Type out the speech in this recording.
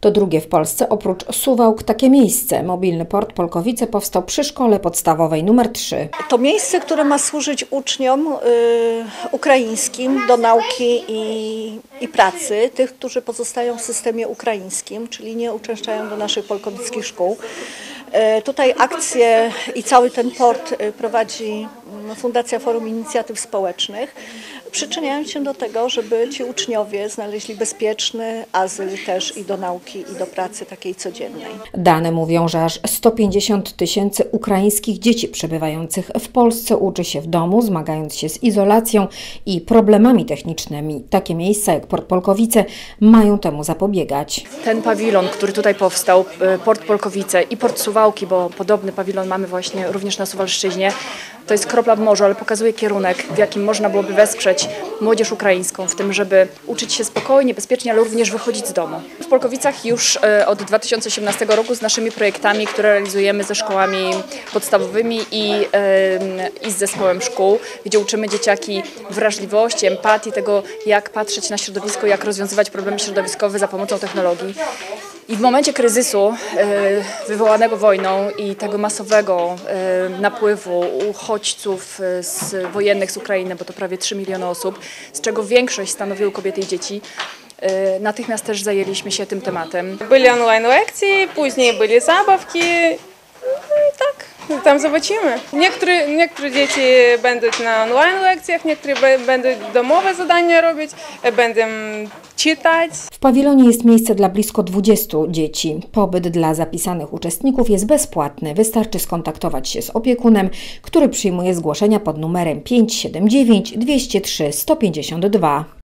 To drugie w Polsce oprócz Suwałk takie miejsce. Mobilny port Polkowice powstał przy szkole podstawowej numer 3. To miejsce, które ma służyć uczniom y, ukraińskim do nauki i, i pracy, tych, którzy pozostają w systemie ukraińskim, czyli nie uczęszczają do naszych polkowickich szkół. Y, tutaj akcję i cały ten port y, prowadzi mm, Fundacja Forum Inicjatyw Społecznych, przyczyniając się do tego, żeby ci uczniowie znaleźli bezpieczny azyl też i do nauki, i do pracy takiej codziennej. Dane mówią, że aż 150 tysięcy ukraińskich dzieci przebywających w Polsce uczy się w domu, zmagając się z izolacją i problemami technicznymi. Takie miejsca jak Port Polkowice mają temu zapobiegać. Ten pawilon, który tutaj powstał, y, Port Polkowice i Port Suwałki, bo podobny pawilon mamy właśnie również na Suwalszczyźnie, to jest kropla w morzu, ale pokazuje kierunek, w jakim można byłoby wesprzeć church. Młodzież ukraińską w tym, żeby uczyć się spokojnie, bezpiecznie, ale również wychodzić z domu. W Polkowicach już y, od 2018 roku z naszymi projektami, które realizujemy ze szkołami podstawowymi i, i z zespołem szkół, gdzie uczymy dzieciaki wrażliwości, empatii, tego jak patrzeć na środowisko, jak rozwiązywać problemy środowiskowe za pomocą technologii. I w momencie kryzysu y, wywołanego wojną i tego masowego y, napływu uchodźców z wojennych z Ukrainy, bo to prawie 3 miliony osób, z czego większość stanowiły kobiety i dzieci. E, natychmiast też zajęliśmy się tym tematem. Byli online lekcje, później były zabawki. No tak tam zobaczymy. Niektóre, niektóre dzieci będą na online lekcjach, niektóre będą domowe zadania robić, będą czytać. W pawilonie jest miejsce dla blisko 20 dzieci. Pobyt dla zapisanych uczestników jest bezpłatny. Wystarczy skontaktować się z opiekunem, który przyjmuje zgłoszenia pod numerem 579 203 152.